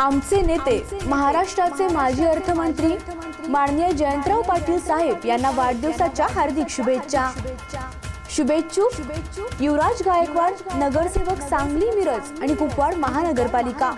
आमचे नेते महाराष्ट्राचे माजी अर्थमंत्री माननीय जयंतराव पाटील साहेब यांना वाढदिवसाच्या हार्दिक शुभेच्छा. शुभेच्छू. युवराज गायकवाड नगरसेवक सांगली मिरज आणि कुपवाड महानगरपालिका.